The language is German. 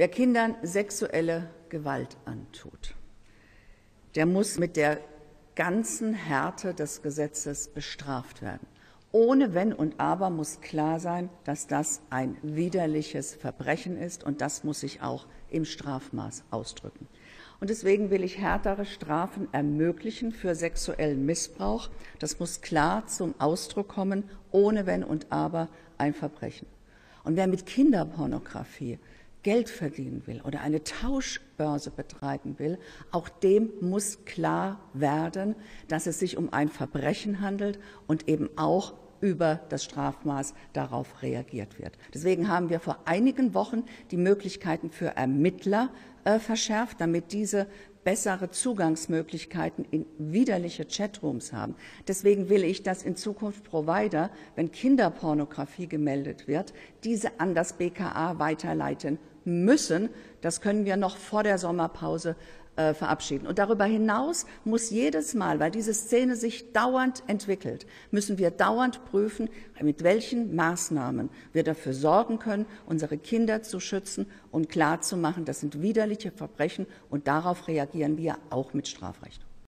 Wer Kindern sexuelle Gewalt antut, der muss mit der ganzen Härte des Gesetzes bestraft werden. Ohne Wenn und Aber muss klar sein, dass das ein widerliches Verbrechen ist und das muss sich auch im Strafmaß ausdrücken. Und deswegen will ich härtere Strafen ermöglichen für sexuellen Missbrauch. Das muss klar zum Ausdruck kommen, ohne Wenn und Aber ein Verbrechen. Und wer mit Kinderpornografie Geld verdienen will oder eine Tauschbörse betreiben will, auch dem muss klar werden, dass es sich um ein Verbrechen handelt und eben auch über das Strafmaß darauf reagiert wird. Deswegen haben wir vor einigen Wochen die Möglichkeiten für Ermittler äh, verschärft, damit diese bessere Zugangsmöglichkeiten in widerliche Chatrooms haben. Deswegen will ich, dass in Zukunft Provider, wenn Kinderpornografie gemeldet wird, diese an das BKA weiterleiten müssen. Das können wir noch vor der Sommerpause äh, verabschieden. Und darüber hinaus muss jedes Mal, weil diese Szene sich dauernd entwickelt, müssen wir dauernd prüfen, mit welchen Maßnahmen wir dafür sorgen können, unsere Kinder zu schützen und klarzumachen, das sind widerliche Verbrechen und darauf reagieren wir auch mit Strafrecht.